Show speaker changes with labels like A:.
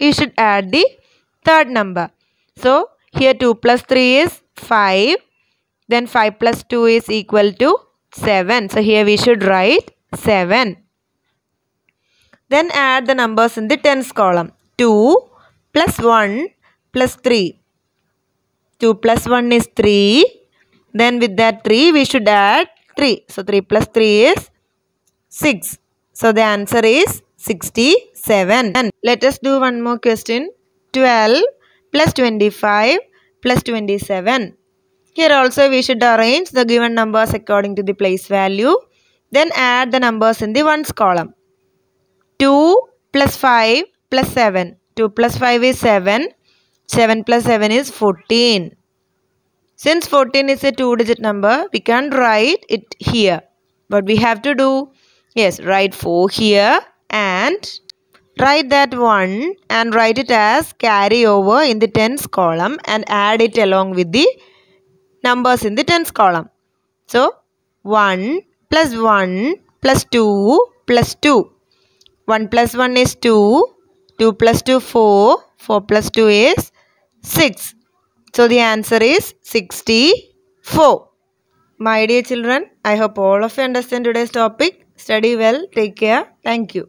A: we should add the third number. So here 2 plus 3 is 5. Then 5 plus 2 is equal to 7. So here we should write 7. Then add the numbers in the tens column. 2 plus 1 plus 3. 2 plus 1 is 3. Then with that 3 we should add 3. So 3 plus 3 is 6. So the answer is 67. And let us do one more question. 12 plus 25 plus 27. Here also we should arrange the given numbers according to the place value. Then add the numbers in the ones column. 2 plus 5 plus 7. 2 plus 5 is 7. 7 plus 7 is 14. Since 14 is a two digit number, we can write it here. What we have to do? Yes, write 4 here and write that 1 and write it as carry over in the tens column and add it along with the numbers in the tens column. So, 1 plus 1 plus 2 plus 2. 1 plus 1 is 2. 2 plus 2 4. 4 plus 2 is 6. So the answer is 64. My dear children, I hope all of you understand today's topic. Study well. Take care. Thank you.